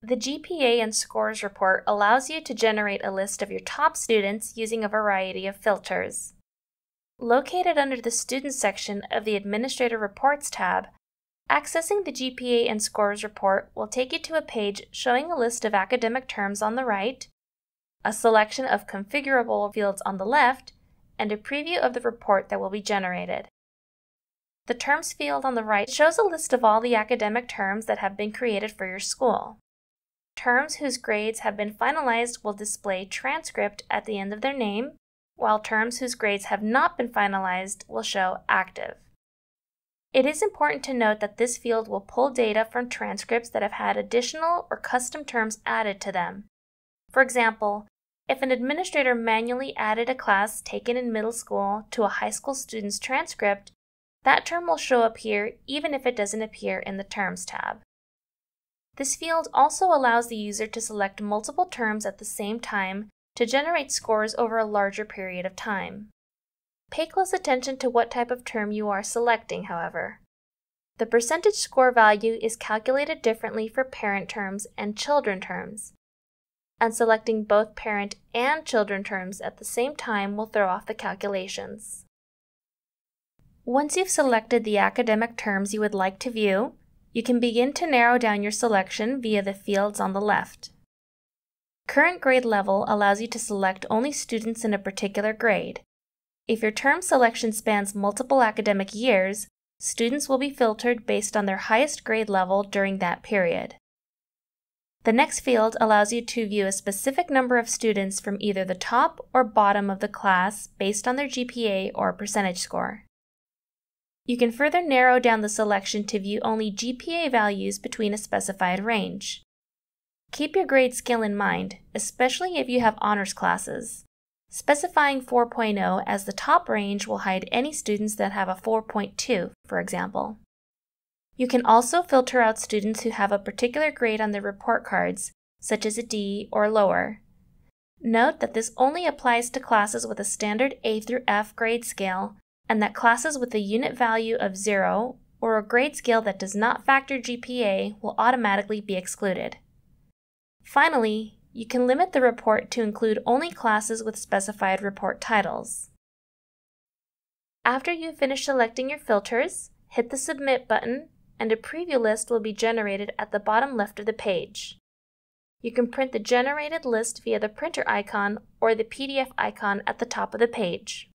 The GPA and scores report allows you to generate a list of your top students using a variety of filters. Located under the Students section of the Administrator Reports tab, accessing the GPA and scores report will take you to a page showing a list of academic terms on the right, a selection of configurable fields on the left, and a preview of the report that will be generated. The Terms field on the right shows a list of all the academic terms that have been created for your school. Terms whose grades have been finalized will display transcript at the end of their name, while terms whose grades have not been finalized will show active. It is important to note that this field will pull data from transcripts that have had additional or custom terms added to them. For example, if an administrator manually added a class taken in middle school to a high school student's transcript, that term will show up here even if it doesn't appear in the Terms tab. This field also allows the user to select multiple terms at the same time to generate scores over a larger period of time. Pay close attention to what type of term you are selecting, however. The percentage score value is calculated differently for parent terms and children terms, and selecting both parent and children terms at the same time will throw off the calculations. Once you've selected the academic terms you would like to view, you can begin to narrow down your selection via the fields on the left. Current grade level allows you to select only students in a particular grade. If your term selection spans multiple academic years, students will be filtered based on their highest grade level during that period. The next field allows you to view a specific number of students from either the top or bottom of the class based on their GPA or percentage score. You can further narrow down the selection to view only GPA values between a specified range. Keep your grade scale in mind, especially if you have honors classes. Specifying 4.0 as the top range will hide any students that have a 4.2, for example. You can also filter out students who have a particular grade on their report cards, such as a D or lower. Note that this only applies to classes with a standard A through F grade scale and that classes with a unit value of 0 or a grade scale that does not factor GPA will automatically be excluded. Finally, you can limit the report to include only classes with specified report titles. After you finish selecting your filters, hit the Submit button and a preview list will be generated at the bottom left of the page. You can print the generated list via the printer icon or the PDF icon at the top of the page.